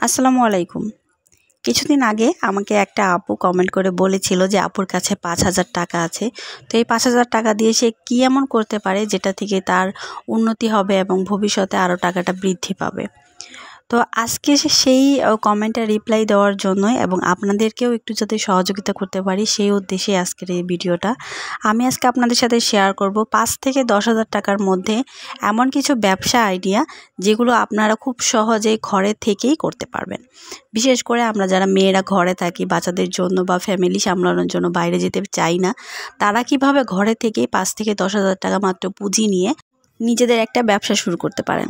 আসসালামু আলাইকুম। কিছুদিন আগে আমাকে একটা আপু কমেন্ট করে বলেছিল যে, আপুর কাছে পাঁচ হাজার টাকা আছে। তো এই পাঁচ হাজার টাকা দিয়ে সে কী এমন করতে পারে যেটা থেকে তার উন্নতি হবে এবং ভবিষ্যতে আরও টাকাটা বৃদ্ধি পাবে? তো আজকে সেই কমেন্টে রিপ্লাই দেওয়ার জন্য এবং আপনাদেরকেও একটু যাতে সহযোগিতা করতে পারি, সেই উদ্দেশ্যে আজকের এই ভিডিওটা। আমি আজকে আপনাদের সাথে শেয়ার করব পাঁচ থেকে দশ হাজার টাকার মধ্যে এমন কিছু ব্যবসা আইডিয়া যেগুলো আপনারা খুব সহজেই ঘরে থেকেই করতে পারবেন। বিশেষ করে আমরা যারা মেয়েরা ঘরে থাকি, বাচ্চাদের জন্য বা ফ্যামিলি সামলানোর জন্য বাইরে যেতে চাই না, তারা কীভাবে ঘরে থেকেই পাঁচ থেকে দশ হাজার টাকা মাত্র পুঁজি নিয়ে নিজেদের একটা ব্যবসা শুরু করতে পারেন?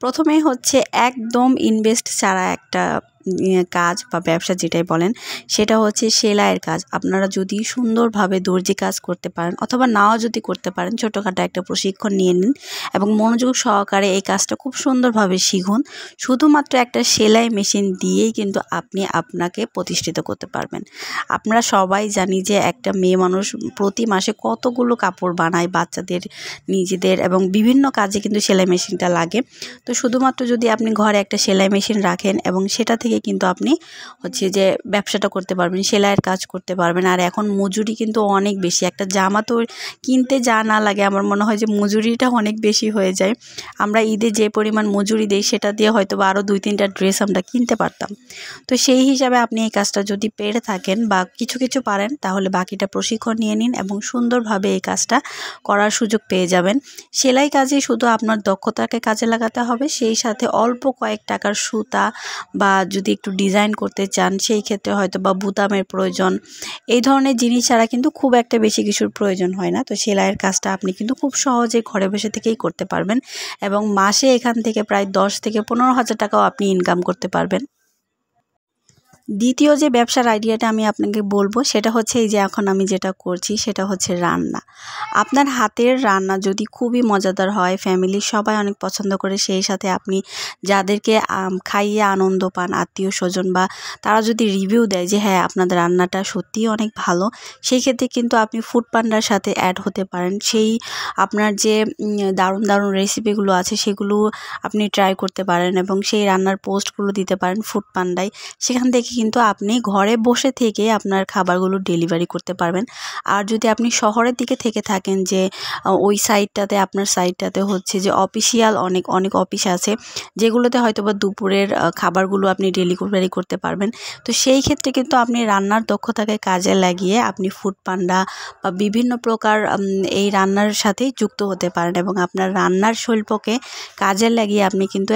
প্রথমেই হচ্ছে একদম ইনভেস্ট ছাড়া একটা কাজ বা ব্যবসা যেটাই বলেন, সেটা হচ্ছে সেলাইয়ের কাজ। আপনারা যদি সুন্দরভাবে দর্জি কাজ করতে পারেন অথবা নাও যদি করতে পারেন, ছোটোখাটো একটা প্রশিক্ষণ নিয়ে নিন এবং মনোযোগ সহকারে এই কাজটা খুব সুন্দরভাবে শিখুন। শুধুমাত্র একটা সেলাই মেশিন দিয়েই কিন্তু আপনি আপনাকে প্রতিষ্ঠিত করতে পারবেন। আমরা সবাই জানি যে একটা মেয়ে মানুষ প্রতি মাসে কতগুলো কাপড় বানায় বাচ্চাদের, নিজেদের এবং বিভিন্ন কাজে কিন্তু সেলাই মেশিনটা লাগে। তো শুধুমাত্র যদি আপনি ঘরে একটা সেলাই মেশিন রাখেন এবং সেটা থেকে থেকে কিন্তু আপনি হচ্ছে যে ব্যবসাটা করতে পারবেন, সেলাইয়ের কাজ করতে পারবেন। আর এখন মজুরি কিন্তু অনেক বেশি। একটা জামা তো কিনতে যা না লাগে, আমার মনে হয় যে মজুরিটা অনেক বেশি হয়ে যায়। আমরা ঈদে যে পরিমাণ মজুরি দিই, সেটা দিয়ে হয়তো বা আরও দুই তিনটা ড্রেস আমরা কিনতে পারতাম। তো সেই হিসাবে আপনি এই কাজটা যদি পেরে থাকেন বা কিছু কিছু পারেন, তাহলে বাকিটা প্রশিক্ষণ নিয়ে নিন এবং সুন্দরভাবে এই কাজটা করার সুযোগ পেয়ে যাবেন। সেলাই কাজে শুধু আপনার দক্ষতাকে কাজে লাগাতে হবে, সেই সাথে অল্প কয়েক টাকার সুতা বা যদি যদি একটু ডিজাইন করতে চান, সেই ক্ষেত্রে হয়তো বা বুতামের প্রয়োজন। এই ধরনের জিনিস ছাড়া কিন্তু খুব একটা বেশি কিছুর প্রয়োজন হয় না। তো সেলাইয়ের কাজটা আপনি কিন্তু খুব সহজে ঘরে বসে থেকেই করতে পারবেন এবং মাসে এখান থেকে প্রায় দশ থেকে পনেরো হাজার টাকাও আপনি ইনকাম করতে পারবেন। দ্বিতীয় যে ব্যবসার আইডিয়াটা আমি আপনাকে বলব, সেটা হচ্ছে এই যে এখন আমি যেটা করছি, সেটা হচ্ছে রান্না। আপনার হাতের রান্না যদি খুবই মজাদার হয় ফ্যামিলির সবাই অনেক পছন্দ করে, সেই সাথে আপনি যাদেরকে খাইয়ে আনন্দ পান, আত্মীয় স্বজন বা তারা যদি রিভিউ দেয় যে হ্যাঁ আপনাদের রান্নাটা সত্যিই অনেক ভালো, সেই ক্ষেত্রে কিন্তু আপনি ফুড পান্ডার সাথে অ্যাড হতে পারেন। সেই আপনার যে দারুণ দারুণ রেসিপিগুলো আছে, সেগুলো আপনি ট্রাই করতে পারেন এবং সেই রান্নার পোস্টগুলো দিতে পারেন ফুড পান্ডায় সেখান থেকে কিন্তু আপনি ঘরে বসে থেকে আপনার খাবারগুলো ডেলিভারি করতে পারবেন। আর যদি আপনি শহরের দিকে থেকে থাকেন যে ওই সাইডটাতে আপনার সাইডটাতে হচ্ছে যে, অফিসিয়াল অনেক অনেক অফিস আছে, যেগুলোতে হয়তো বা দুপুরের খাবারগুলো আপনি ডেলিভারি করতে পারবেন। তো সেই ক্ষেত্রে কিন্তু আপনি রান্নার দক্ষতাকে কাজে লাগিয়ে আপনি ফুড পান্ডা বা বিভিন্ন প্রকার এই রান্নার সাথেই যুক্ত হতে পারেন এবং আপনার রান্নার শিল্পকে কাজে লাগিয়ে আপনি কিন্তু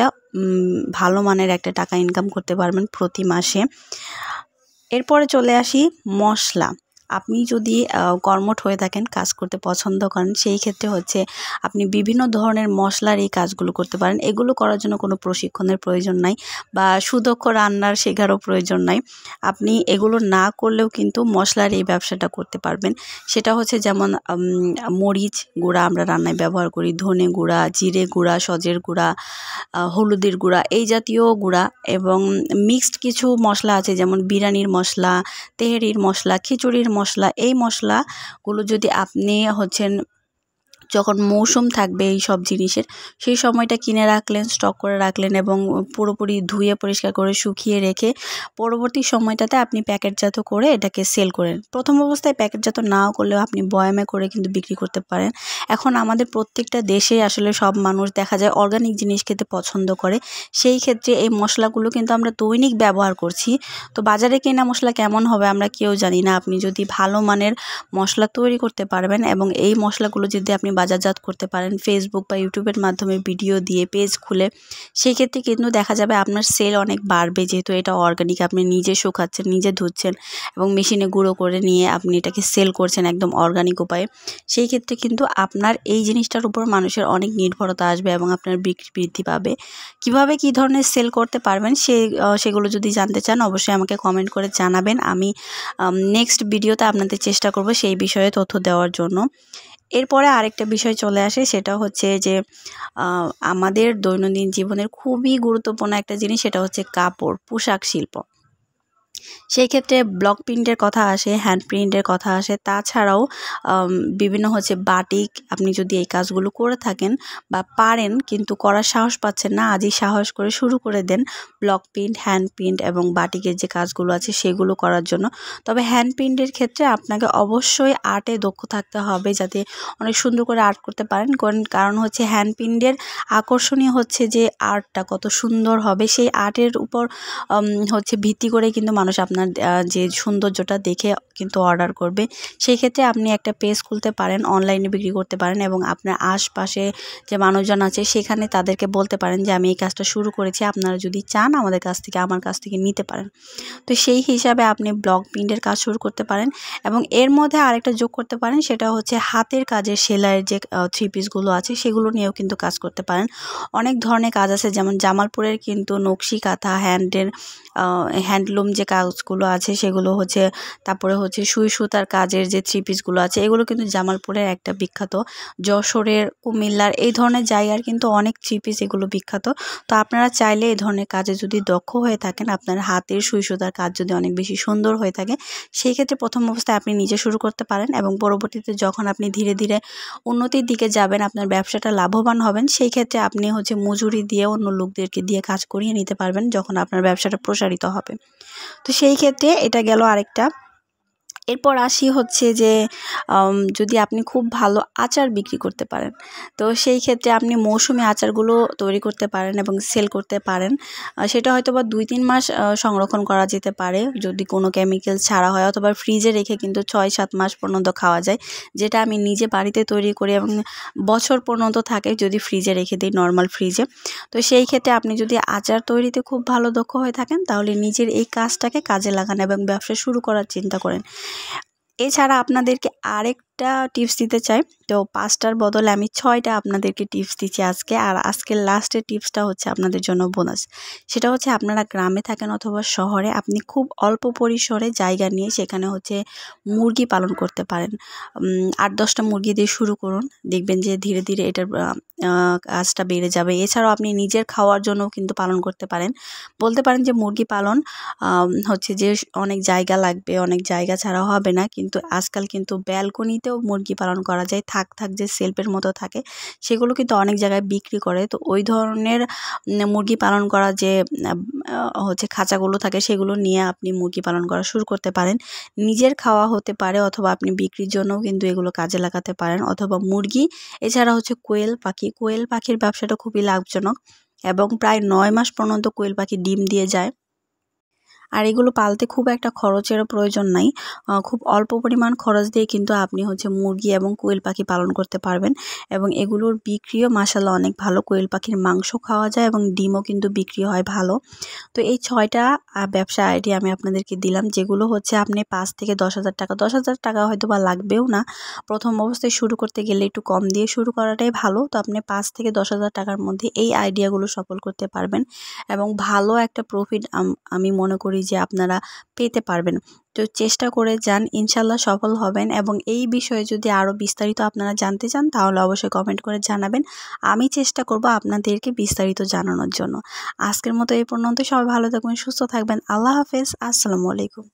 ভালো মানের একটা টাকা ইনকাম করতে পারবেন প্রতি মাসে। এরপরে চলে আসি মশলা। আপনি যদি কর্মঠ হয়ে থাকেন, কাজ করতে পছন্দ করেন, সেই ক্ষেত্রে হচ্ছে আপনি বিভিন্ন ধরনের মশলার এই কাজগুলো করতে পারেন। এগুলো করার জন্য কোনো প্রশিক্ষণের প্রয়োজন নাই বা সুদক্ষ রান্নার শেখারও প্রয়োজন নাই। আপনি এগুলো না করলেও কিন্তু মশলার এই ব্যবসাটা করতে পারবেন। সেটা হচ্ছে যেমন মরিচ গুঁড়া আমরা রান্নায় ব্যবহার করি, ধনে গুঁড়া, জিরে গুঁড়া, সজের গুঁড়া হলুদের গুঁড়া, এই জাতীয় গুঁড়া এবং মিক্সড কিছু মশলা আছে যেমন বিরিয়ানির মশলা, তেহেরির মশলা, খিচুড়ির মশলা এই মশলাগুলো যদি আপনি হচ্ছেন যখন মৌসুম থাকবে এই সব জিনিসের, সেই সময়টা কিনে রাখলেন স্টক করে রাখলেন এবং পুরোপুরি ধুয়ে পরিষ্কার করে শুকিয়ে রেখে পরবর্তী সময়টাতে আপনি প্যাকেটজাত করে এটাকে সেল করেন। প্রথম অবস্থায় প্যাকেটজাত নাও করলেও আপনি বয়ামে করে কিন্তু বিক্রি করতে পারেন। এখন আমাদের প্রত্যেকটা দেশে আসলে সব মানুষ দেখা যায় অর্গানিক জিনিস খেতে পছন্দ করে। সেই ক্ষেত্রে এই মশলাগুলো কিন্তু আমরা দৈনিক ব্যবহার করছি। তো বাজারে কেনা মশলা কেমন হবে আমরা কেউ জানি না। আপনি যদি ভালো মানের মশলা তৈরি করতে পারবেন এবং এই মশলাগুলো যদি আপনি বাজারজাত করতে পারেন। ফেসবুক বা ইউটিউবের মাধ্যমে ভিডিও দিয়ে পেজ খুলে। সেক্ষেত্রে কিন্তু দেখা যাবে আপনার সেল অনেক বাড়বে। যেহেতু এটা অর্গানিক আপনি নিজে শুকাচ্ছেন, নিজে ধুচ্ছেন এবং মেশিনে গুঁড়ো করে নিয়ে আপনি এটাকে সেল করছেন একদম অর্গানিক উপায়ে। সেই ক্ষেত্রে কিন্তু আপনার এই জিনিসটার উপর মানুষের অনেক নির্ভরতা আসবে এবং আপনার বিক্রি বৃদ্ধি পাবে। কীভাবে কি ধরনের সেল করতে পারবেন সে সেগুলো যদি জানতে চান অবশ্যই আমাকে কমেন্ট করে জানাবেন। আমি নেক্সট ভিডিওতে আপনাদের চেষ্টা করব সেই বিষয়ে তথ্য দেওয়ার জন্য। এরপরে আরেকটা বিষয় চলে আসে, সেটা হচ্ছে যে আমাদের দৈনন্দিন জীবনের খুবই গুরুত্বপূর্ণ একটা জিনিস, সেটা হচ্ছে কাপড়, পোশাক শিল্প। সেই ক্ষেত্রে ব্লক প্রিন্টের কথা আসে হ্যান্ড প্রিন্টের কথা আসে। তাছাড়াও বিভিন্ন হচ্ছে বাটিক আপনি যদি এই কাজগুলো করে থাকেন বা পারেন কিন্তু করার সাহস পাচ্ছেন না, আজই সাহস করে শুরু করে দেন ব্লক প্রিন্ট হ্যান্ড প্রিন্ট এবং বাটিকের যে কাজগুলো আছে সেগুলো করার জন্য। তবে হ্যান্ড প্রিন্টের ক্ষেত্রে আপনাকে অবশ্যই আর্টে দক্ষ থাকতে হবে যাতে অনেক সুন্দর করে আর্ট করতে পারেন। কারণ হচ্ছে হ্যান্ড প্রিন্টের আকর্ষণীয় হচ্ছে যে আর্টটা কত সুন্দর হবে। সেই আর্টের উপর হচ্ছে ভিত্তি করে কিন্তু মানুষ আপনার যে সৌন্দর্যটা দেখে কিন্তু অর্ডার করবে। সেই ক্ষেত্রে আপনি একটা পেজ খুলতে পারেন অনলাইনে বিক্রি করতে পারেন এবং আপনার আশপাশে যে মানুষজন আছে সেখানে তাদেরকে বলতে পারেন যে, আমি এই কাজটা শুরু করেছি, আপনারা যদি চান আমাদের কাছ থেকে, আমার কাছ থেকে নিতে পারেন। তো সেই হিসাবে আপনি ব্লক প্রিন্টের কাজ শুরু করতে পারেন এবং এর মধ্যে আরেকটা যোগ করতে পারেন, সেটা হচ্ছে হাতের কাজের সেলাইয়ের যে থ্রি পিসগুলো আছে, সেগুলো নিয়েও কিন্তু কাজ করতে পারেন। অনেক ধরনের কাজ আছে, যেমন জামালপুরের কিন্তু নকশি কাঁথা হ্যান্ডের হ্যান্ডলুম যে কাজগুলো আছে, সেগুলো হচ্ছে, তারপরে হচ্ছে সুই সুতার কাজের যে থ্রি পিসগুলো আছে, এগুলো কিন্তু জামালপুরের একটা বিখ্যাত। যশোরের, কুমিল্লার এই ধরনের জায়গার কিন্তু অনেক থ্রি পিস এগুলো বিখ্যাত। তো আপনারা চাইলে এই ধরনের কাজে যদি দক্ষ হয়ে থাকেন, আপনার হাতের সুই সুতার কাজ যদি অনেক বেশি সুন্দর হয়ে থাকে, সেই ক্ষেত্রে প্রথম অবস্থায় আপনি নিজে শুরু করতে পারেন এবং পরবর্তীতে যখন আপনি ধীরে ধীরে উন্নতির দিকে যাবেন, আপনার ব্যবসাটা লাভবান হবেন, সেই ক্ষেত্রে আপনি হচ্ছে মজুরি দিয়ে অন্য লোকদেরকে দিয়ে কাজ করিয়ে নিতে পারবেন, যখন আপনার ব্যবসাটা প্রসারিত হবে। তো সেই ক্ষেত্রে এটা গেল আরেকটা। এরপর আসি হচ্ছে যে যদি আপনি খুব ভালো আচার বিক্রি করতে পারেন, তো সেই ক্ষেত্রে আপনি মৌসুমি আচারগুলো তৈরি করতে পারেন এবং সেল করতে পারেন। সেটা হয়তো বা দুই তিন মাস সংরক্ষণ করা যেতে পারে, যদি কোনো কেমিক্যাল ছাড়া হয় অথবা ফ্রিজে রেখে কিন্তু ছয় সাত মাস পর্যন্ত খাওয়া যায়, যেটা আমি নিজে বাড়িতে তৈরি করি এবং বছর পর্যন্ত থাকে যদি ফ্রিজে রেখে দিই নর্মাল ফ্রিজে তো সেই ক্ষেত্রে আপনি যদি আচার তৈরিতে খুব ভালো দক্ষ হয়ে থাকেন, তাহলে নিজের এই কাজটাকে কাজে লাগান এবং ব্যবসা শুরু করার চিন্তা করেন। এছাড়া আপনাদেরকে আরেক একটা টিপস দিতে চাই। তো পাঁচটার বদলে আমি ছয়টা আপনাদেরকে টিপস দিচ্ছি আজকে। আর আজকের লাস্টের টিপসটা হচ্ছে আপনাদের জন্য বোনাস সেটা হচ্ছে আপনারা গ্রামে থাকেন অথবা শহরে, আপনি খুব অল্প পরিসরে জায়গা নিয়ে সেখানে হচ্ছে মুরগি পালন করতে পারেন। আট দশটা মুরগি দিয়ে শুরু করুন। দেখবেন যে ধীরে ধীরে এটার কাজটা বেড়ে যাবে। এছাড়াও আপনি নিজের খাওয়ার জন্য কিন্তু পালন করতে পারেন। বলতে পারেন যে মুরগি পালন হচ্ছে যে অনেক জায়গা লাগবে, অনেক জায়গা ছাড়া হবে না। কিন্তু আজকাল কিন্তু ব্যালকনিতে বাড়িতেও মুরগি পালন করা যায়, থাক থাক যে সেলফের মতো থাকে, সেগুলো কিন্তু অনেক জায়গায় বিক্রি করে। তো ওই ধরনের মুরগি পালন করা যে হচ্ছে খাঁচাগুলো থাকে, সেগুলো নিয়ে আপনি মুরগি পালন করা শুরু করতে পারেন। নিজের খাওয়া হতে পারে অথবা আপনি বিক্রির জন্যও কিন্তু এগুলো কাজে লাগাতে পারেন। অথবা মুরগি, এছাড়া হচ্ছে কোয়েল পাখি, কোয়েল পাখির ব্যবসাটা খুবই লাভজনক এবং প্রায় নয় মাস পর্যন্ত কোয়েল পাখি ডিম দিয়ে যায়। আর এগুলো পালতে খুব একটা খরচেরও প্রয়োজন নাই। খুব অল্প পরিমাণ খরচ দিয়ে কিন্তু আপনি হচ্ছে মুরগি এবং কোয়েল পাখি পালন করতে পারবেন এবং এগুলোর বিক্রিও মাসাল্লাহ অনেক ভালো। কোয়েল পাখির মাংস খাওয়া যায় এবং ডিমও কিন্তু বিক্রি হয় ভালো। তো এই ছয়টা ব্যবসা আইডিয়া আমি আপনাদেরকে দিলাম, যেগুলো হচ্ছে আপনি পাঁচ থেকে দশ হাজার টাকা, দশ হাজার টাকা হয়তো বা লাগবেও না। প্রথম অবস্থায় শুরু করতে গেলে একটু কম দিয়ে শুরু করাটাই ভালো। তো আপনি পাঁচ থেকে দশ হাজার টাকার মধ্যে এই আইডিয়াগুলো সফল করতে পারবেন এবং ভালো একটা প্রফিট আমি মনে করি করি যে আপনারা পেতে পারবেন। তো চেষ্টা করে যান ইনশাল্লাহ সফল হবেন এবং এই বিষয়ে যদি আরও বিস্তারিত আপনারা জানতে চান, তাহলে অবশ্যই কমেন্ট করে জানাবেন। আমি চেষ্টা করব আপনাদেরকে বিস্তারিত জানানোর জন্য। আজকের মতো এই পর্যন্ত। সবাই ভালো থাকবেন, সুস্থ থাকবেন। আল্লাহ হাফেজ। আসসালামু আলাইকুম।